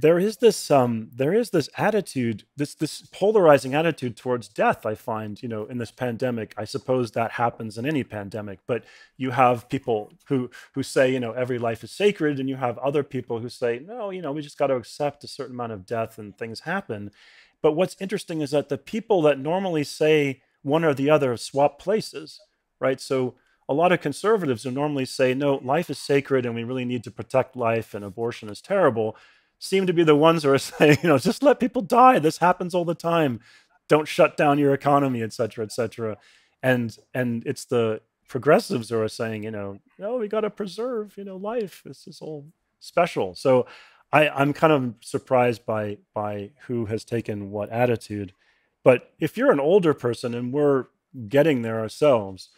there is this um there is this attitude this this polarizing attitude towards death i find you know in this pandemic. I suppose that happens in any pandemic but you have people who who say you know every life is sacred and you have other people who say no you know we just got to accept a certain amount of death and things happen. But what's interesting is that the people that normally say one or the other swap places right? So a lot of conservatives who normally say no life is sacred and we really need to protect life and abortion is terrible seem to be the ones who are saying, you know, just let people die. This happens all the time. Don't shut down your economy, et cetera, et cetera. And and it's the progressives who are saying, you know, no, we got to preserve, you know, life. This is all special. So I, I'm kind of surprised by by who has taken what attitude. But if you're an older person and we're getting there ourselves,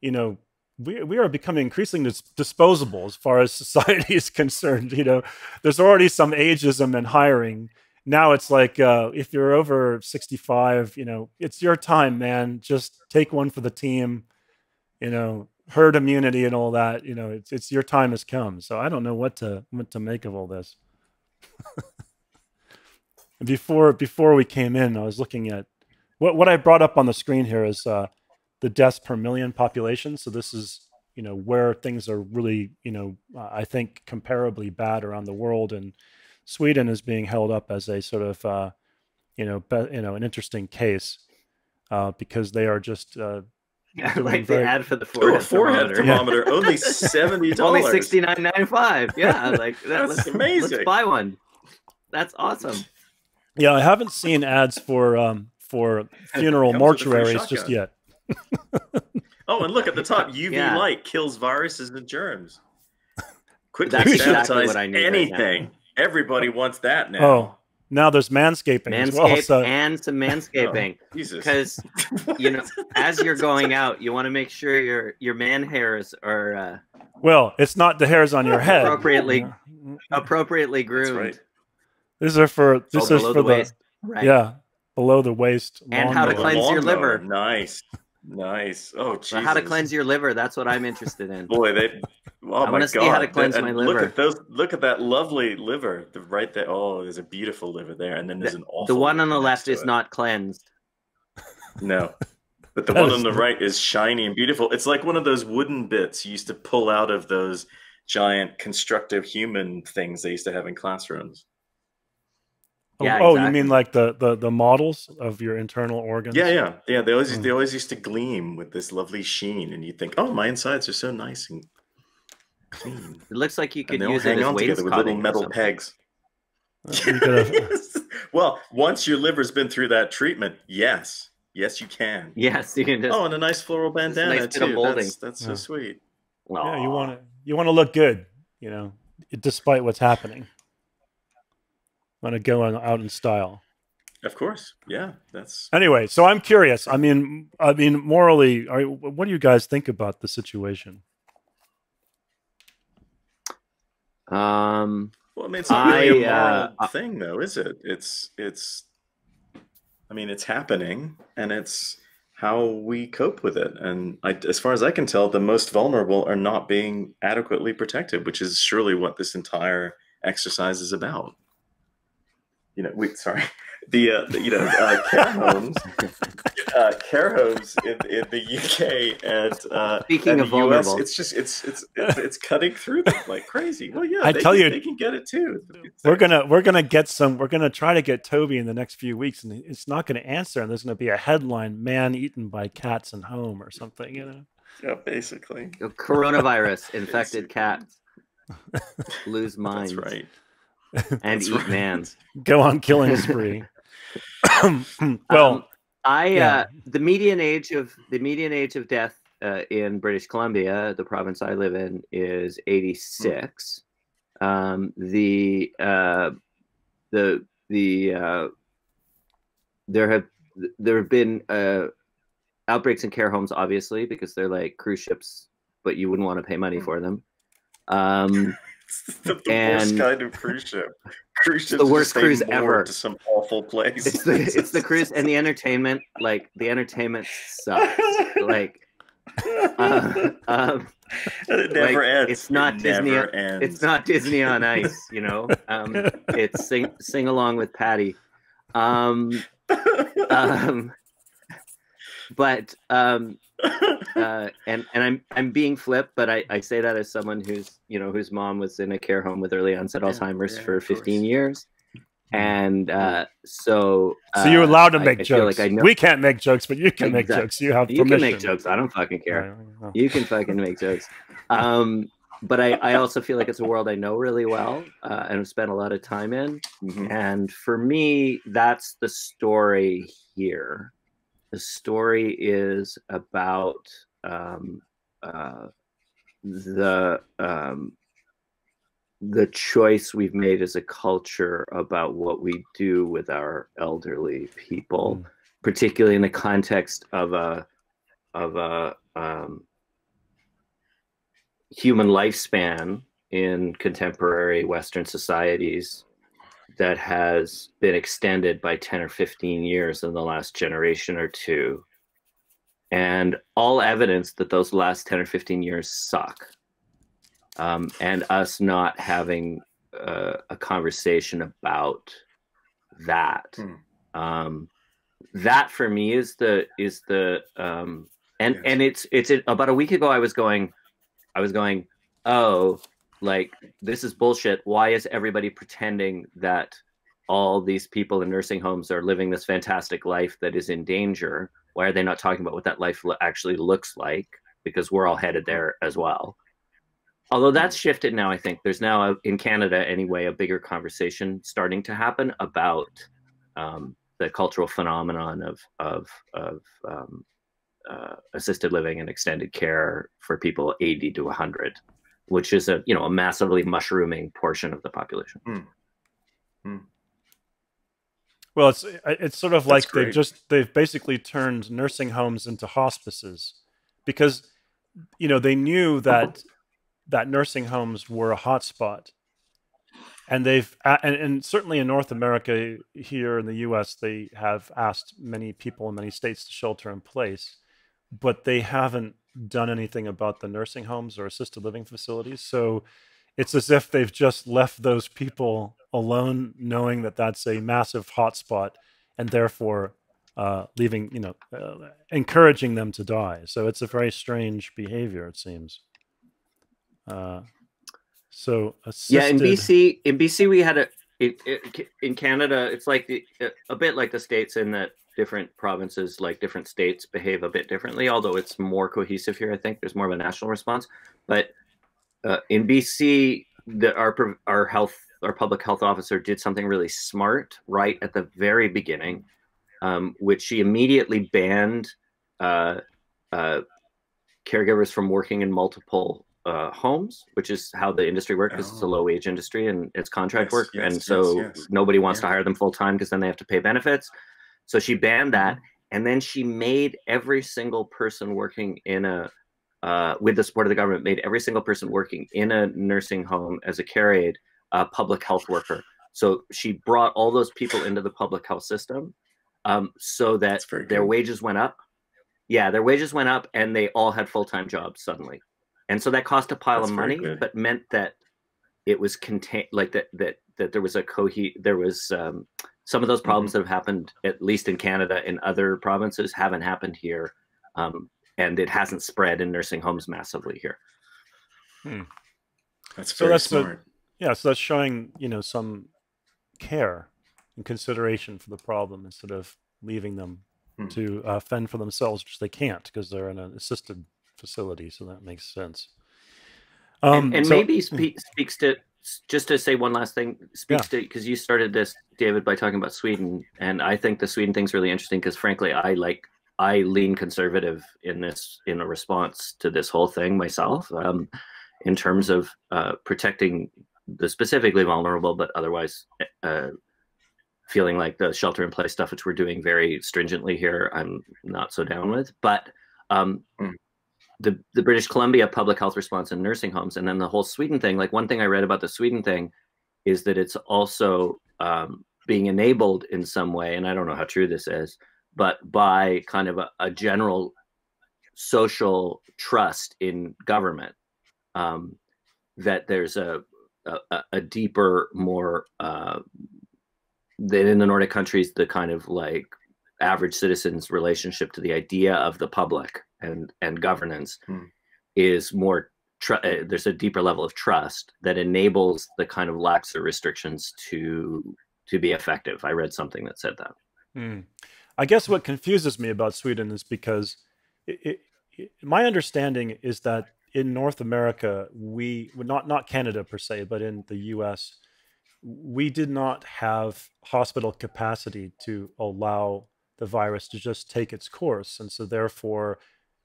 you know, we, we are becoming increasingly dis- disposable as far as society is concerned. You know, there's already some ageism in hiring. Now it's like uh, if you're over 65, you know, it's your time, man. Just take one for the team. You know, herd immunity and all that. You know, it's it's your time has come. So I don't know what to what to make of all this. before before we came in, I was looking at what what I brought up on the screen here is. Uh, the deaths per million population. So this is you know where things are really you know uh, I think comparably bad around the world, and Sweden is being held up as a sort of uh, you know be, you know an interesting case uh, because they are just. Uh, yeah, like very... the ad for the forehead, oh, forehead thermometer, thermometer. only seventy dollars, only sixty nine ninety five. Yeah, like that, that's let's, amazing. Let's buy one. That's awesome. Yeah, I haven't seen ads for um, for funeral mortuaries just yet. Oh, and look at the top. UV yeah. light kills viruses and germs. Quickly That's exactly what I need anything. Right Everybody wants that now. Oh, now there's manscaping Manscape as well. So. and some manscaping. oh, because you know, as you're going out, you want to make sure your your man hairs are. Uh, well, it's not the hairs on your head. Appropriately, appropriately groomed. Right. These are for this oh, is for the, the right. yeah below the waist. And how to cleanse your liver. Nice. Nice. Oh, Jesus. how to cleanse your liver? That's what I'm interested in. Boy, they. Oh I want to see how to cleanse my liver. Look at those. Look at that lovely liver. The, right there. Oh, there's a beautiful liver there, and then there's an awful. The one on the left is it. not cleansed. No, but the one on the right is shiny and beautiful. It's like one of those wooden bits you used to pull out of those giant constructive human things they used to have in classrooms. Yeah, oh, exactly. you mean like the, the the models of your internal organs? Yeah, yeah, yeah. They always mm. they always used to gleam with this lovely sheen, and you think, oh, my insides are so nice and clean. It looks like you could use it as together with little metal pegs. well, once your liver's been through that treatment, yes, yes, you can. Yes, you can. Just, oh, and a nice floral bandana nice too. That's, that's yeah. so sweet. Yeah, you want to you want to look good, you know, despite what's happening want to go out in style. Of course, yeah. That's anyway. So I'm curious. I mean, I mean, morally, are, what do you guys think about the situation? Um. Well, I mean, it's not really a moral uh, thing, though, is it? It's it's. I mean, it's happening, and it's how we cope with it. And I, as far as I can tell, the most vulnerable are not being adequately protected, which is surely what this entire exercise is about you know, wait, sorry, the, uh, the you know uh, care homes, uh, care homes in, in the UK and uh, speaking and of the vulnerable, US, it's just it's, it's it's it's cutting through them like crazy. Well, yeah, I tell can, you, they can get it too. We're gonna we're gonna get some. We're gonna try to get Toby in the next few weeks, and it's not gonna answer. And there's gonna be a headline: "Man eaten by cats in home" or something. You know. Yeah, basically. Coronavirus infected cats lose minds. That's right and eat right. mans. Go on killing spree. well, um, I yeah. uh, the median age of the median age of death uh, in British Columbia, the province I live in, is 86. Hmm. Um, the uh, the the uh, there have there have been uh, outbreaks in care homes, obviously, because they're like cruise ships, but you wouldn't want to pay money for them. Um, the, the worst kind of cruise ship. Cruise the worst cruise ever to some awful place. It's the it's the cruise and the entertainment. Like the entertainment sucks. like uh, um, it never like, ends. It's not it Disney. ends. It's not Disney on Ice. You know, um, it's sing sing along with Patty. Um, um, but um, uh, and and I'm I'm being flipped, but I, I say that as someone who's you know whose mom was in a care home with early onset yeah, Alzheimer's yeah, for 15 years, mm-hmm. and uh, so uh, so you're allowed to make I, jokes. I like I know, we can't make jokes, but you can exactly. make jokes. You have you can make jokes. I don't fucking care. You can fucking make jokes. Um, but I, I also feel like it's a world I know really well uh, and have spent a lot of time in. Mm-hmm. And for me, that's the story here. The story is about um, uh, the um, the choice we've made as a culture about what we do with our elderly people, mm. particularly in the context of a of a um, human lifespan in contemporary Western societies that has been extended by 10 or 15 years in the last generation or two. And all evidence that those last 10 or 15 years suck. Um, and us not having uh, a conversation about that. Hmm. Um, that for me is the is the um, and yes. and it's it's about a week ago I was going I was going oh like this is bullshit. Why is everybody pretending that all these people in nursing homes are living this fantastic life that is in danger? Why are they not talking about what that life actually looks like? Because we're all headed there as well. Although that's shifted now, I think there's now a, in Canada anyway a bigger conversation starting to happen about um, the cultural phenomenon of of, of um, uh, assisted living and extended care for people 80 to 100 which is a you know a massively mushrooming portion of the population. Mm. Mm. Well, it's it's sort of like they've just they've basically turned nursing homes into hospices because you know they knew that that nursing homes were a hotspot and they've and, and, certainly in north america here in the us they have asked many people in many states to shelter in place but they haven't done anything about the nursing homes or assisted living facilities. So it's as if they've just left those people alone, knowing that that's a massive hotspot, and therefore uh, leaving, you know, uh, encouraging them to die. So it's a very strange behavior, it seems. Uh, so assisted... yeah, in BC, in BC we had a it, it, in Canada, it's like the, a bit like the states in that different provinces, like different states, behave a bit differently. Although it's more cohesive here, I think there's more of a national response. But uh, in BC, the, our our health our public health officer did something really smart right at the very beginning, um, which she immediately banned uh, uh, caregivers from working in multiple uh, homes, which is how the industry works because oh. it's a oh. low wage industry and it's contract yes, work. Yes, and so yes, nobody wants yeah. to hire them full time because then they have to pay benefits. So she banned that. Mm-hmm. And then she made every single person working in a, uh, with the support of the government, made every single person working in a nursing home as a care aide a public health worker. So she brought all those people into the public health system um, so that their wages went up. Yeah, their wages went up and they all had full time jobs suddenly. And so that cost a pile That's of money, but meant that it was contained, like that, that, that there was a cohe, there was, um, some of those problems mm-hmm. that have happened, at least in Canada, in other provinces, haven't happened here, um, and it hasn't spread in nursing homes massively here. Hmm. That's so that's smart. The, yeah, so that's showing you know some care and consideration for the problem instead of leaving them hmm. to uh, fend for themselves, which they can't because they're in an assisted facility. So that makes sense. Um, and, and so, maybe spe- speaks to just to say one last thing speaks yeah. to because you started this david by talking about sweden and i think the sweden thing's really interesting because frankly i like i lean conservative in this in a response to this whole thing myself um, in terms of uh, protecting the specifically vulnerable but otherwise uh, feeling like the shelter in place stuff which we're doing very stringently here i'm not so down with but um, mm the, the British Columbia public health response in nursing homes, and then the whole Sweden thing. Like one thing I read about the Sweden thing is that it's also um, being enabled in some way, and I don't know how true this is, but by kind of a, a general social trust in government. Um, that there's a a, a deeper, more uh, than in the Nordic countries, the kind of like average citizen's relationship to the idea of the public and and governance hmm. is more tr- uh, there's a deeper level of trust that enables the kind of laxer restrictions to to be effective i read something that said that hmm. i guess what confuses me about sweden is because it, it, it, my understanding is that in north america we not not canada per se but in the us we did not have hospital capacity to allow the virus to just take its course. And so, therefore,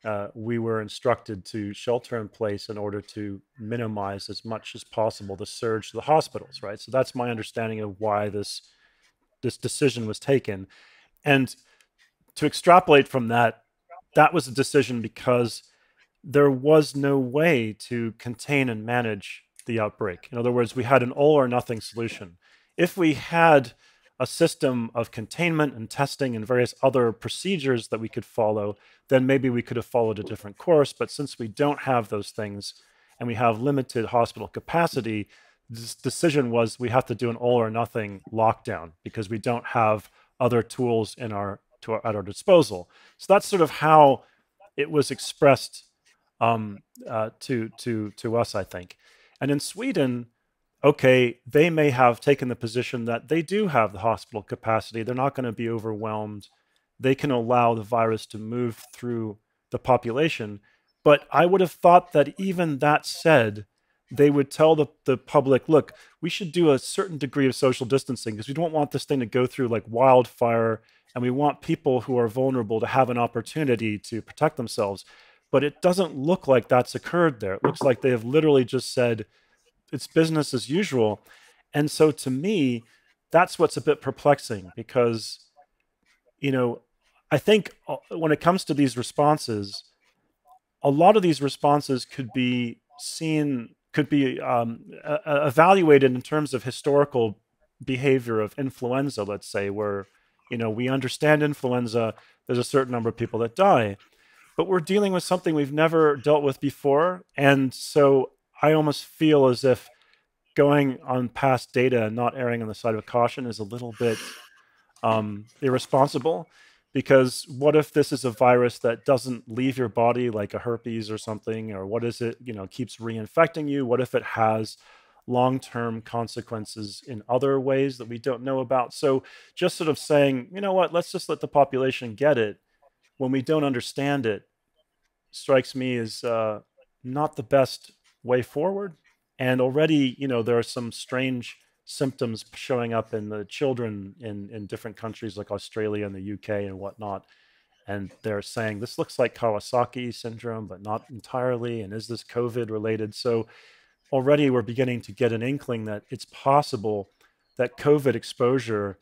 uh, we were instructed to shelter in place in order to minimize as much as possible the surge to the hospitals, right? So that's my understanding of why this this decision was taken. And to extrapolate from that, that was a decision because there was no way to contain and manage the outbreak. In other words, we had an all or nothing solution. If we had a system of containment and testing and various other procedures that we could follow, then maybe we could have followed a different course. But since we don't have those things and we have limited hospital capacity, this decision was we have to do an all or nothing lockdown because we don't have other tools in our, our at our disposal. So that's sort of how it was expressed um, uh, to to to us, I think. And in Sweden, okay, they may have taken the position that they do have the hospital capacity. They're not going to be overwhelmed. They can allow the virus to move through the population. But I would have thought that even that said, they would tell the, the public, look, we should do a certain degree of social distancing because we don't want this thing to go through like wildfire. And we want people who are vulnerable to have an opportunity to protect themselves. But it doesn't look like that's occurred there. It looks like they have literally just said, it's business as usual. And so to me, that's what's a bit perplexing because, you know, I think uh, when it comes to these responses, a lot of these responses could be seen, could be um, evaluated in terms of historical behavior of influenza, let's say, where, you know, we understand influenza, there's a certain number of people that die, but we're dealing with something we've never dealt with before. And so I almost feel as if going on past data and not erring on the side of caution is a little bit um, irresponsible because what if this is a virus that doesn't leave your body like a herpes or something? Or what is it you know keeps reinfecting you? What if it has long-term consequences in other ways that we don't know about? So just sort of saying you know what? Let's just let the population get it. When we don't understand it strikes me as uh, not the best way forward. And already, you know, there are some strange symptoms showing up in the children in, in different countries like Australia and the UK and whatnot. And they're saying this looks like Kawasaki syndrome, but not entirely. And is this COVID related? So already we're beginning to get an inkling that it's possible that COVID exposure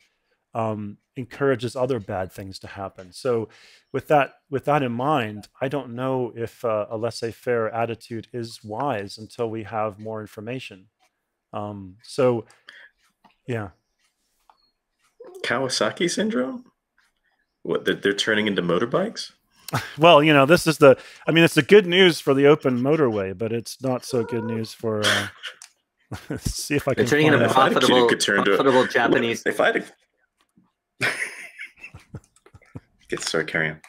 um, encourages other bad things to happen. So, with that with that in mind, I don't know if uh, a laissez-faire attitude is wise until we have more information. Um, so, yeah. Kawasaki syndrome. What that they're turning into motorbikes? well, you know, this is the. I mean, it's the good news for the open motorway, but it's not so good news for. Uh, see if I can. They're turning into profitable, profitable Japanese. If I had a, Get started carrying.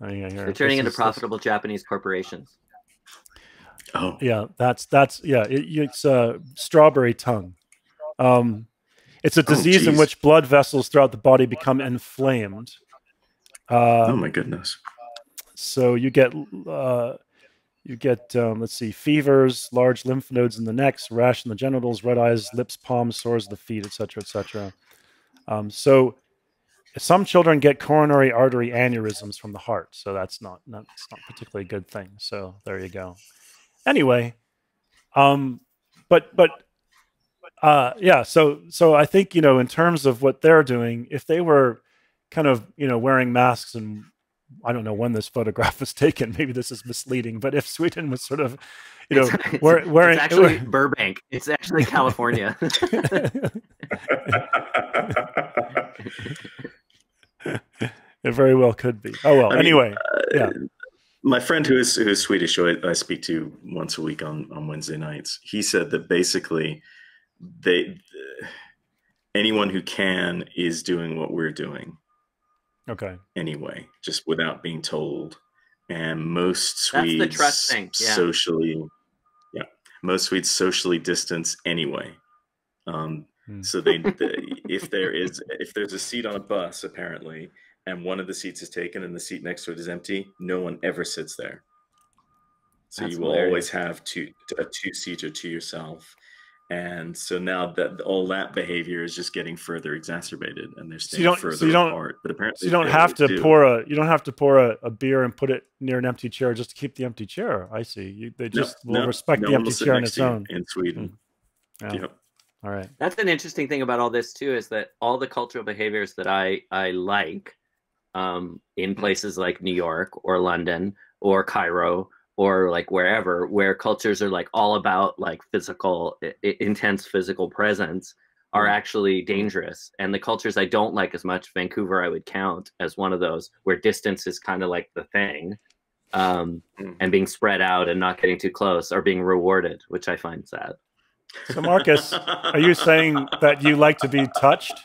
Oh, yeah, They're turning into profitable this. Japanese corporations. Oh, yeah, that's that's yeah. It, it's uh, strawberry tongue. Um, it's a oh, disease oh, in which blood vessels throughout the body become inflamed. Uh, oh my goodness! So you get uh, you get um, let's see, fevers, large lymph nodes in the necks, rash in the genitals, red eyes, lips, palms, sores of the feet, etc., etc. Um, so some children get coronary artery aneurysms from the heart, so that's not, not that's not particularly a good thing. So there you go. Anyway, um, but but uh, yeah, so so I think you know in terms of what they're doing, if they were kind of you know wearing masks and I don't know when this photograph was taken. Maybe this is misleading, but if Sweden was sort of, you know, it's, wearing, it's actually Burbank. It's actually California. It very well could be. Oh well. I anyway, mean, uh, yeah. My friend who is who is Swedish, who I, I, speak to once a week on on Wednesday nights, he said that basically they anyone who can is doing what we're doing. Okay. Anyway, just without being told, and most Swedes That's the trust thing. Yeah. socially, yeah, most Swedes socially distance anyway. Um, hmm. So they, if there is, if there's a seat on a bus, apparently, and one of the seats is taken and the seat next to it is empty, no one ever sits there. So That's you will hilarious. always have two a two seater to yourself. And so now that all that behavior is just getting further exacerbated, and they're staying so further so apart. But apparently, so you don't have to do. pour a you don't have to pour a, a, beer and put it near an empty chair just to keep the empty chair. I see. You, they just no, will no, respect no the empty chair on its own in Sweden. Mm. Yeah. Yep. All right. That's an interesting thing about all this too is that all the cultural behaviors that I I like um, in places like New York or London or Cairo or like wherever where cultures are like all about like physical I- intense physical presence are mm. actually dangerous and the cultures i don't like as much vancouver i would count as one of those where distance is kind of like the thing um, mm. and being spread out and not getting too close are being rewarded which i find sad so marcus are you saying that you like to be touched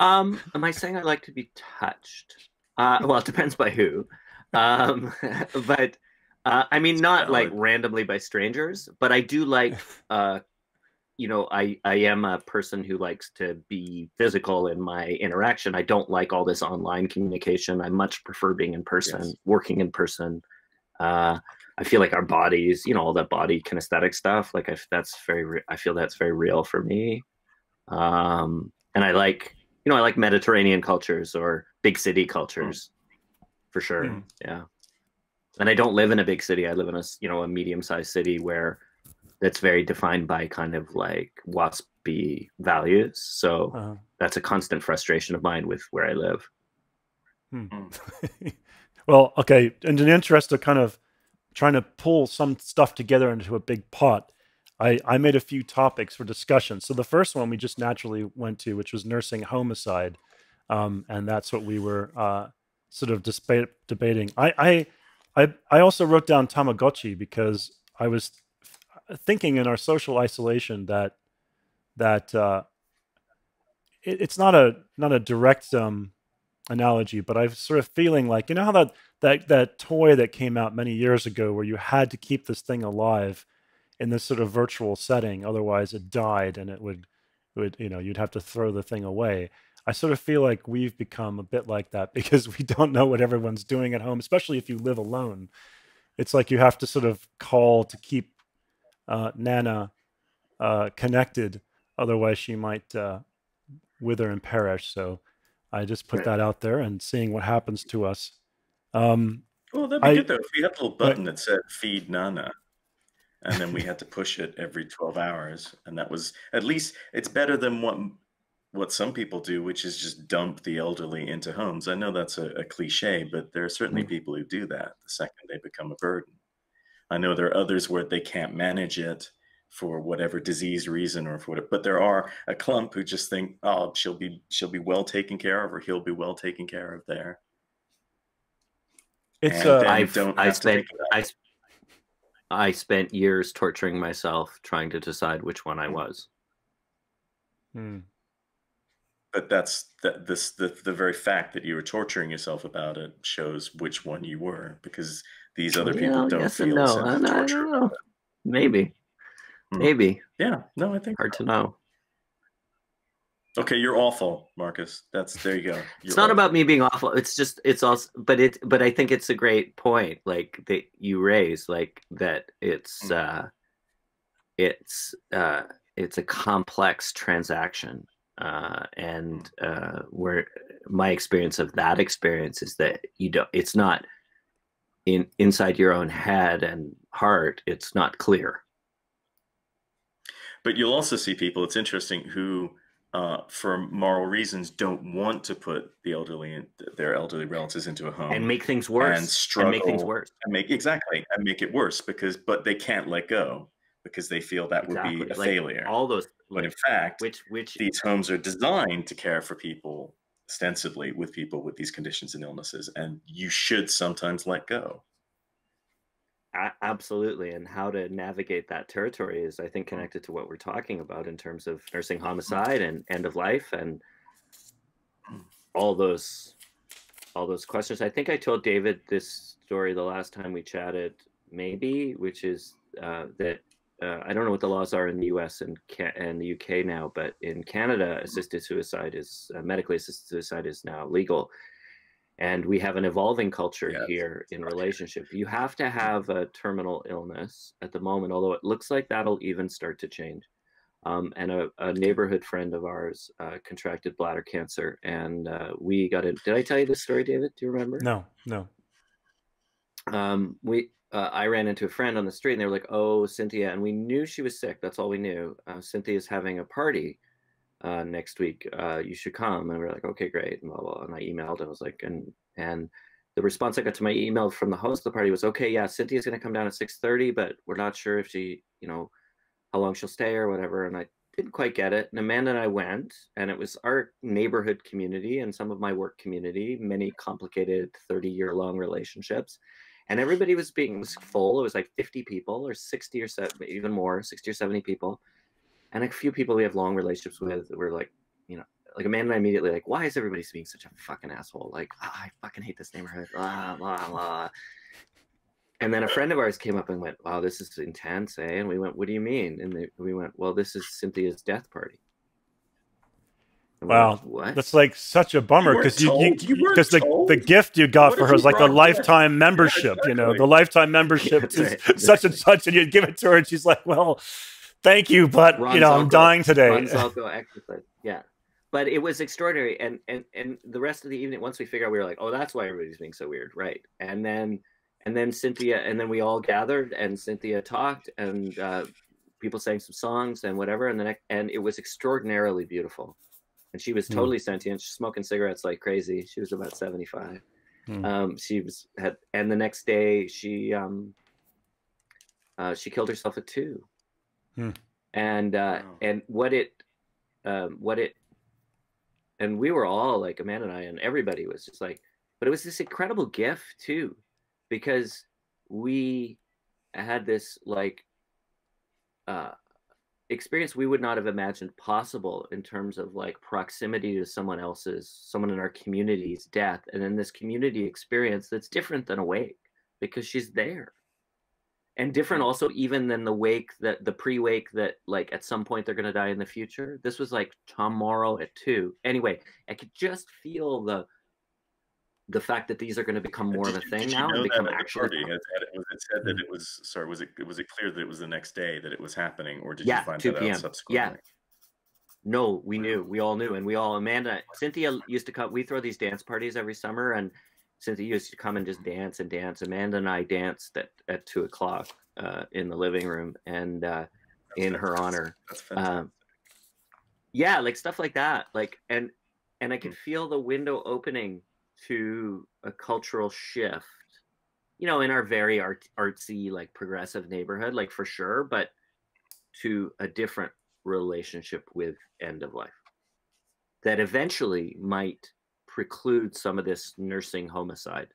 um, am I saying I like to be touched? Uh, well, it depends by who. Um, but uh, I mean, not like randomly by strangers, but I do like, uh, you know, I, I am a person who likes to be physical in my interaction. I don't like all this online communication. I much prefer being in person, yes. working in person. Uh, I feel like our bodies, you know, all that body kinesthetic stuff. Like I, that's very, re- I feel that's very real for me. Um, and I like you know, I like Mediterranean cultures or big city cultures mm. for sure. Mm. Yeah. And I don't live in a big city. I live in a, you know, a medium sized city where that's very defined by kind of like waspy values. So uh-huh. that's a constant frustration of mine with where I live. Hmm. hmm. well, okay. And in the interest of kind of trying to pull some stuff together into a big pot, I, I made a few topics for discussion. So the first one we just naturally went to, which was nursing homicide, um, and that's what we were uh, sort of dispa- debating. I, I I I also wrote down Tamagotchi because I was thinking in our social isolation that that uh, it, it's not a not a direct um, analogy, but I'm sort of feeling like you know how that that that toy that came out many years ago where you had to keep this thing alive in this sort of virtual setting. Otherwise, it died, and it would, would you know, you'd have to throw the thing away. I sort of feel like we've become a bit like that because we don't know what everyone's doing at home, especially if you live alone. It's like you have to sort of call to keep uh, Nana uh, connected, otherwise she might uh, wither and perish. So I just put right. that out there and seeing what happens to us. Um, well, that'd be I, good though. If we had a little button that said "Feed Nana," and then we had to push it every 12 hours and that was at least it's better than what what some people do which is just dump the elderly into homes i know that's a, a cliche but there are certainly mm. people who do that the second they become a burden i know there are others where they can't manage it for whatever disease reason or for whatever, but there are a clump who just think oh she'll be she'll be well taken care of or he'll be well taken care of there it's uh, I don't I spent I I spent years torturing myself trying to decide which one I hmm. was. Hmm. But that's that this the the very fact that you were torturing yourself about it shows which one you were because these other people don't yes feel no. I, torture. I Maybe. Hmm. Maybe. Yeah. No, I think hard to know. Okay, you're awful, Marcus. That's there you go. You're it's not awful. about me being awful. It's just it's also but it but I think it's a great point like that you raise like that it's mm. uh it's uh it's a complex transaction uh and uh where my experience of that experience is that you don't it's not in inside your own head and heart it's not clear but you'll also see people it's interesting who uh, for moral reasons, don't want to put the elderly and their elderly relatives into a home and make things worse and struggle and make things worse and make exactly and make it worse because but they can't let go because they feel that exactly. would be a like failure. All those, but in fact, which which these homes are designed to care for people ostensibly with people with these conditions and illnesses, and you should sometimes let go. Absolutely, and how to navigate that territory is, I think, mm. connected to what we're talking about in terms of nursing homicide and end of life and mm. all those all those questions. I think I told David this story the last time we chatted, maybe, which is uh, that uh, I don't know what the laws are in the U.S. and and the UK now, but in Canada, assisted suicide is uh, medically assisted suicide is now legal, and we have an evolving culture yes. here in relationship. You have to have a terminal illness at the moment, although it looks like that'll even start to change. Um, and a, a, neighborhood friend of ours uh, contracted bladder cancer, and uh, we got it. Did I tell you this story, David? Do you remember? No, no. Um, we uh, I ran into a friend on the street and they were like, "Oh, Cynthia," and we knew she was sick. That's all we knew. Uh, Cynthia's having a party uh, next week. Uh, you should come. And we are like, "Okay, great." And blah, blah, And I emailed and I was like, and and the response I got to my email from the host of the party was, "Okay, yeah, Cynthia's going to come down at six thirty, but we're not sure if she, you know, how long she'll stay or whatever." And I didn't quite get it. And Amanda and I went, and it was our neighborhood community and some of my work community, many complicated thirty year long relationships and everybody was being was full. It was like 50 people or 60 or 70, even more, 60 or 70 people. And a few people we have long relationships with were like, you know, like Amanda and I immediately like, why is everybody being such a fucking asshole? Like, oh, I fucking hate this neighborhood. Blah, blah, blah. And then a friend of ours came up and went, wow, this is intense, eh? And we went, what do you mean? And they, we went, well, this is Cynthia's death party. Wow, what? That's like such a bummer because you because the, the gift you got what for her is like a lifetime membership. Yeah, exactly. You know, the lifetime membership is right. such and such, and you give it to her, and she's like, "Well, thank you, but Ron you know, Zalko, I'm dying today." Ron Zalko exercise, yeah. But it was extraordinary, and and and the rest of the evening, once we figured out, we were like, "Oh, that's why everybody's being so weird," right? And then and then Cynthia, and then we all gathered, and Cynthia talked, and uh, people sang some songs and whatever, and then and it was extraordinarily beautiful and she was hmm. totally mm. sentient, She's smoking cigarettes like crazy. She was about 75. Mm. Um, she was had, and the next day she um, uh, she killed herself at two. Mm. And uh, wow. and what it um, what it and we were all like Amanda and I and everybody was just like, but it was this incredible gift too, because we had this like uh, experience we would not have imagined possible in terms of like proximity to someone else's someone in our community's death and then this community experience that's different than awake because she's there and different also even than the wake that the pre-wake that like at some point they're going to die in the future. This was like tomorrow at two. Anyway i could just feel the the fact that these are going to become more of a thing now and become actually party, was it said that mm. it was sorry was it was it clear that it was the next day that it was happening or did yeah, you find 2 that p.m. out subsequently yeah. no we knew. We all knew. And we all amanda cynthia used to come we throw these dance parties every summer and cynthia used to come and just dance and dance amanda and i danced at, at two o'clock uh, in the living room and uh, in fantastic. her honor um, yeah like stuff like that like and and i could hmm. feel the window opening to a cultural shift you know in our very art, artsy like progressive neighborhood like for sure but to a different relationship with end of life that eventually might preclude some of this nursing homicide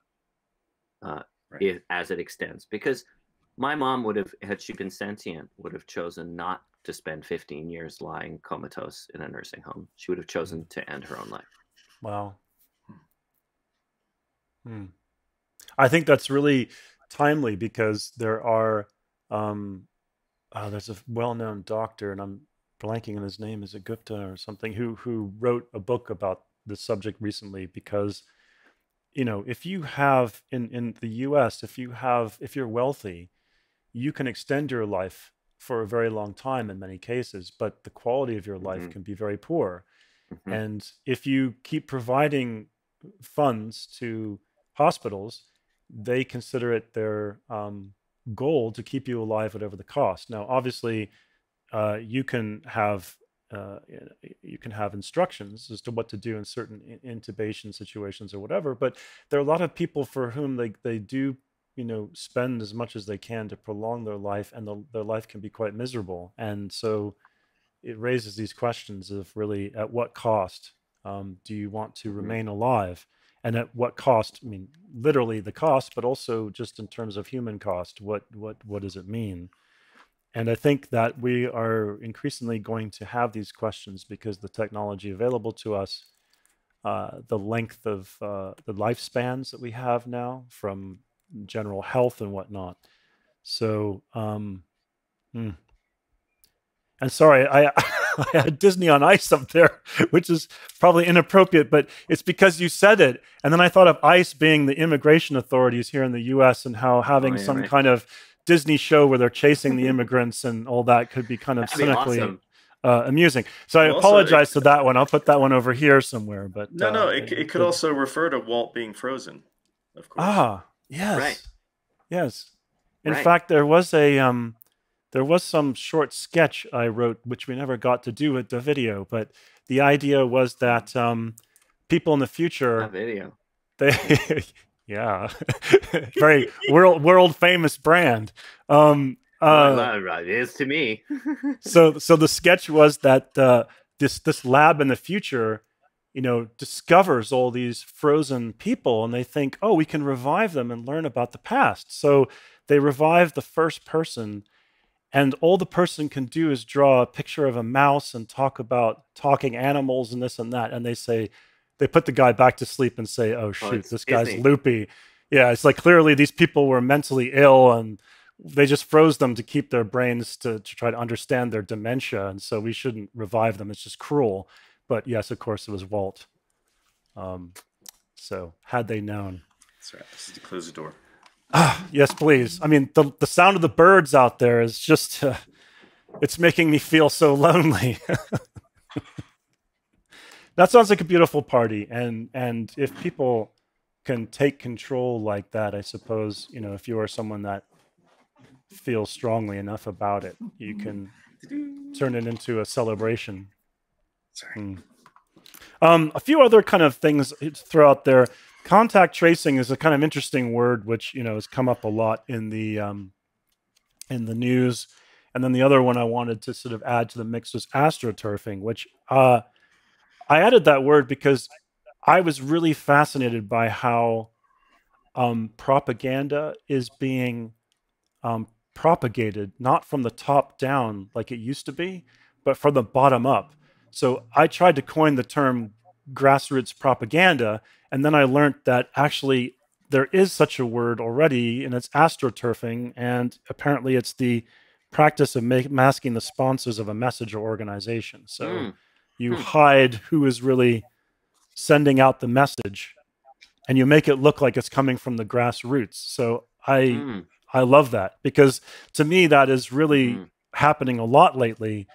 uh, right. if, as it extends because my mom would have had she been sentient would have chosen not to spend 15 years lying comatose in a nursing home she would have chosen to end her own life wow Hmm. I think that's really timely because there are um, uh, there's a well-known doctor, and I'm blanking on his name. Is it Gupta or something? Who who wrote a book about this subject recently? Because you know, if you have in in the U.S., if you have if you're wealthy, you can extend your life for a very long time in many cases, but the quality of your life mm-hmm. can be very poor. Mm-hmm. And if you keep providing funds to hospitals, they consider it their um, goal to keep you alive whatever the cost. Now, obviously, uh, you can have uh, you can have instructions as to what to do in certain intubation situations or whatever, but there are a lot of people for whom they, they do you know spend as much as they can to prolong their life, and the, their life can be quite miserable. And so it raises these questions of really at what cost um, do you want to mm-hmm. remain alive? And at what cost? I mean, literally the cost, but also just in terms of human cost. What what what does it mean? And I think that we are increasingly going to have these questions because the technology available to us, uh, the length of uh, the lifespans that we have now from general health and whatnot. So, um, hmm. and sorry, I I had Disney on Ice up there, which is probably inappropriate, but it's because you said it. And then I thought of ICE being the immigration authorities here in the US and how having oh, yeah, some right. kind of Disney show where they're chasing the immigrants and all that could be kind of That'd cynically awesome. uh, amusing. So I apologize to that one. I'll put that one over here somewhere. But no, uh, no, it, it, could also refer to Walt being frozen. Of course. Ah, yes, right. yes. In right. fact, there was a um, there was some short sketch I wrote, which we never got to do with the video, but the idea was that um, people in the future, a video, they, yeah, very world world famous brand. Um, uh, it is to me. so, so the sketch was that uh, this this lab in the future, you know, discovers all these frozen people, and they think, oh, we can revive them and learn about the past. So they revive the first person and all the person can do is draw a picture of a mouse and talk about talking animals and this and that and they say they put the guy back to sleep and say oh shoot oh, this guy's loopy. Yeah it's like clearly these people were mentally ill and they just froze them to keep their brains to, to try to understand their dementia and so we shouldn't revive them. It's just cruel. But yes of course it was walt. Um, so had they known. That's right. This is to close the door. Ah, yes, please. I mean, the the sound of the birds out there is just uh, it's making me feel so lonely. that sounds like a beautiful party and and if people can take control like that, I suppose, you know, if you are someone that feels strongly enough about it, you can turn it into a celebration. Sorry. Mm. Um, a few other kind of things to throw out there contact tracing is a kind of interesting word, which you know has come up a lot in the um, in the news. And then the other one I wanted to sort of add to the mix was astroturfing, which uh, I added that word because I was really fascinated by how um, propaganda is being um, propagated, not from the top down like it used to be, but from the bottom up. So I tried to coin the term grassroots propaganda, and then I learned that actually there is such a word already, and it's astroturfing. And apparently, it's the practice of masking the sponsors of a message or organization. So mm. You mm. hide who is really sending out the message, and you make it look like it's coming from the grassroots. So I mm. I love that because to me that is really hmm. happening a lot lately.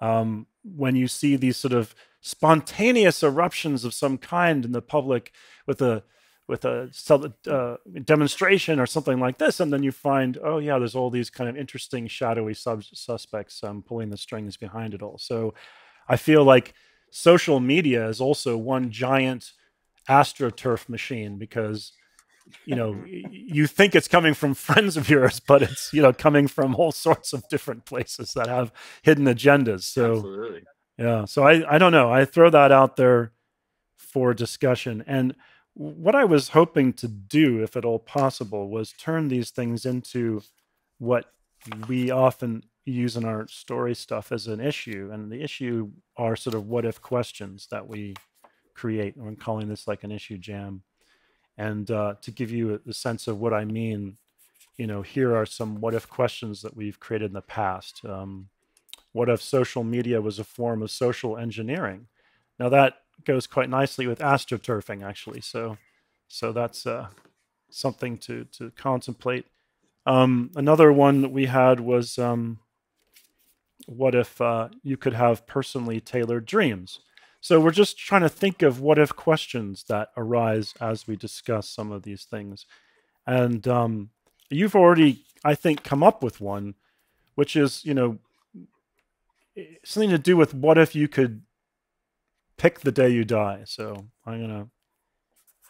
Um, when you see these sort of spontaneous eruptions of some kind in the public with a with a uh, demonstration or something like this, and then you find, oh yeah, there's all these kind of interesting shadowy sub- suspects um, pulling the strings behind it all. So I feel like social media is also one giant astroturf machine because you know you think it's coming from friends of yours but it's you know coming from all sorts of different places that have hidden agendas so Absolutely. Yeah. So I, I don't know. I throw that out there for discussion. And what I was hoping to do, if at all possible, was turn these things into what we often use in our story stuff as an issue. And the issue are sort of what if questions that we create. I'm calling this like an issue jam. And uh, to give you a, a sense of what I mean, you know, here are some what if questions that we've created in the past. Um, what if social media was a form of social engineering? Now that goes quite nicely with astroturfing, actually. So, so that's uh, something to to contemplate. Um, another one that we had was um, what if uh, you could have personally tailored dreams? So we're just trying to think of what if questions that arise as we discuss some of these things. And um, you've already, I think, come up with one, which is, you know, something to do with what if you could pick the day you die. So I'm going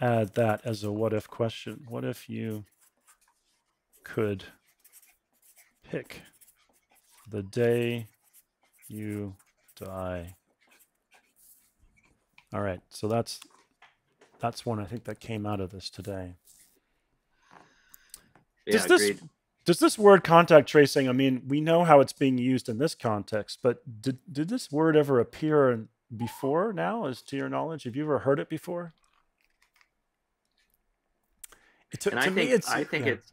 to add that as a what if question. What if you could pick the day you die. All right, so that's that's one I think that came out of this today. Yeah, does this agreed. does this word contact tracing? I mean, we know how it's being used in this context, but did did this word ever appear in, before? Now, as to your knowledge, have you ever heard it before? It, to, and to I me, think, it's I think yeah. it's.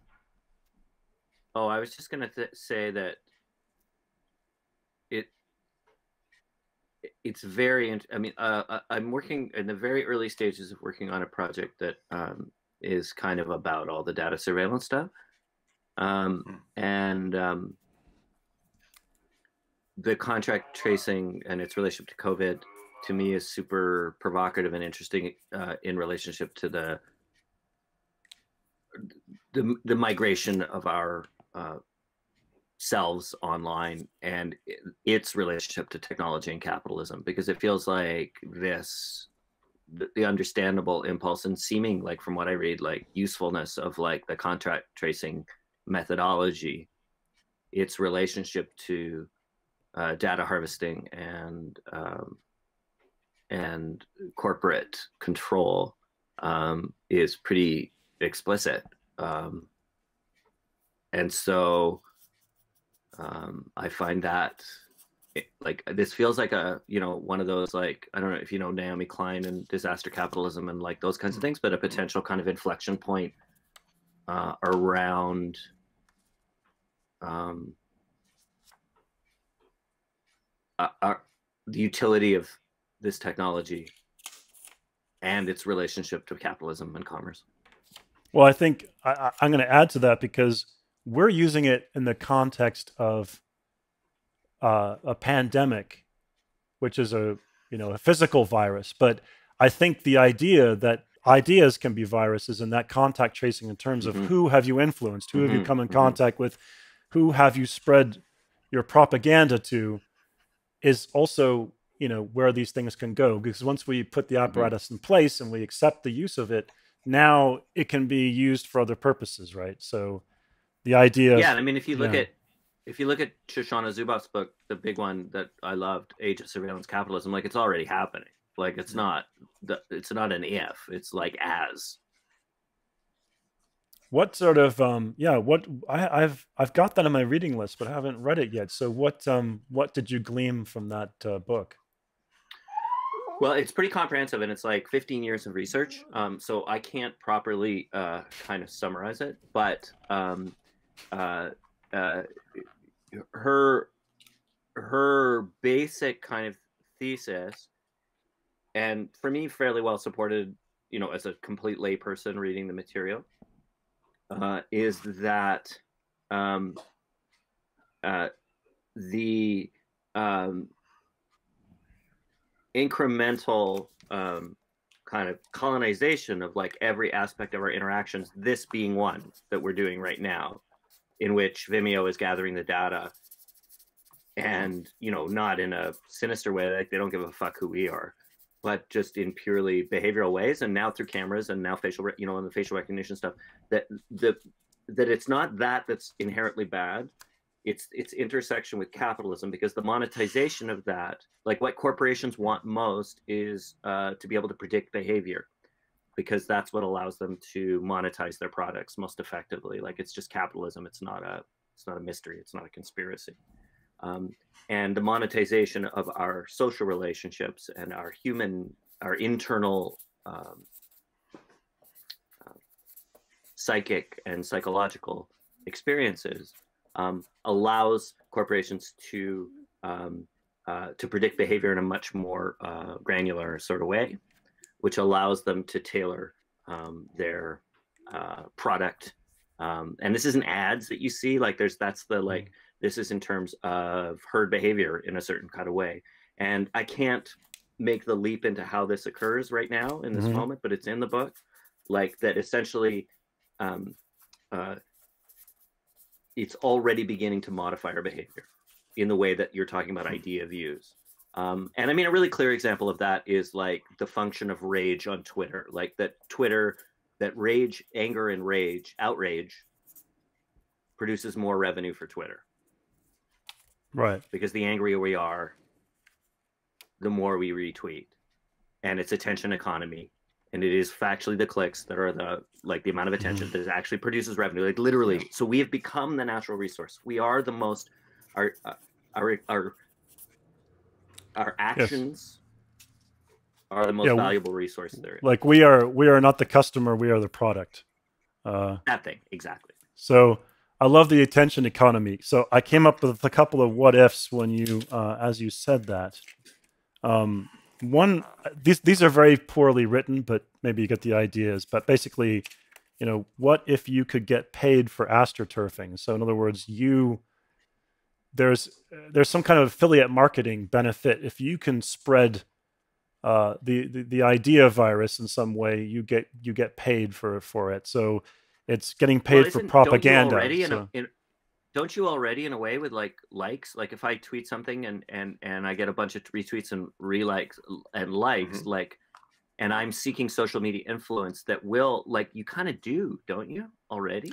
Oh, I was just gonna th- say that it it's very i mean uh, uh, i'm working in the very early stages of working on a project that um, is kind of about all the data surveillance stuff um, mm. and um, the contact tracing and its relationship to covid to me is super provocative and interesting uh, in relationship to the the, the migration of our uh, selves online and its relationship to technology and capitalism because it feels like this the, understandable impulse and seeming like from what i read like usefulness of like the contact tracing methodology. Its relationship to uh, data harvesting and um, and corporate control um, is pretty explicit um, and so um, I find that like this feels like a you know one of those like I don't know if you know Naomi Klein and disaster capitalism and like those kinds of mm-hmm. things, but a potential kind of inflection point uh, around um, uh, uh, the utility of this technology and its relationship to capitalism and commerce. Well, I think I, I'm going to add to that because we're using it in the context of uh, a pandemic, which is a you know a physical virus. But I think the idea that ideas can be viruses and that contact tracing in terms of mm-hmm. who have you influenced, who mm-hmm. have you mm-hmm. come in mm-hmm. contact with, who have you spread your propaganda to, is also you know where these things can go because once we put the mm-hmm. apparatus in place and we accept the use of it now it can be used for other purposes right so the idea. Yeah, I mean, if you look yeah. at if you look at Shoshana Zuboff's book, the big one that I loved, Age of Surveillance Capitalism, like it's already happening. Like it's not it's not an if, it's like as. What sort of um yeah, what I, I've I've got that on my reading list, but I haven't read it yet. So what um what did you glean from that uh, book? Well, it's pretty comprehensive and it's like 15 years of research. Um, so I can't properly uh, kind of summarize it, but um, uh, uh, her her basic kind of thesis, and for me, fairly well supported. You know, as a complete layperson reading the material, uh, is that um, uh, the um, incremental um, kind of colonization of like every aspect of our interactions, this being one that we're doing right now, in which Vimeo is gathering the data and you know not in a sinister way like they don't give a fuck who we are but just in purely behavioral ways and now through cameras and now facial you know and the facial recognition stuff that the that it's not that that's inherently bad. It's its intersection with capitalism because the monetization of that like what corporations want most is uh, to be able to predict behavior because that's what allows them to monetize their products most effectively. Like it's just capitalism. It's not a it's not a mystery. It's not a conspiracy. Um, and the monetization of our social relationships and our human, our internal um, uh, psychic and psychological experiences um, allows corporations to um, uh, to predict behavior in a much more uh, granular sort of way which allows them to tailor um, their uh, product. Um, and this isn't ads that you see. Like there's that's the like mm. this is in terms of herd behavior in a certain kind of way. And I can't make the leap into how this occurs right now in this mm-hmm. moment, but it's in the book. Like that essentially um, uh, it's already beginning to modify our behavior in the way that you're talking about idea views. Um, and I mean, a really clear example of that is like the function of rage on Twitter, like that Twitter, that rage, anger, and rage, outrage produces more revenue for Twitter. Right. Because the angrier we are, the more we retweet. And it's attention economy. And it is factually the clicks that are the like the amount of attention that actually produces revenue. Like literally. So we have become the natural resource. We are the most our uh, our our our actions yes. are the most yeah, valuable resource there. Like we are we are not the customer, we are the product. Uh, that thing, exactly. So I love the attention economy. So I came up with a couple of what ifs when you, uh, as you said that. Um, one, these these are very poorly written, but maybe you get the ideas. But basically, you know, what if you could get paid for astroturfing? So in other words, you there's there's some kind of affiliate marketing benefit if you can spread uh, the, the the idea virus in some way. You get you get paid for for it. So it's getting paid well, for propaganda. Don't you, already so. in a, in, don't you already in a way with like likes? Like if I tweet something and and and I get a bunch of retweets and relikes and likes, mm-hmm. like, and I'm seeking social media influence that will like you kind of do, don't you already?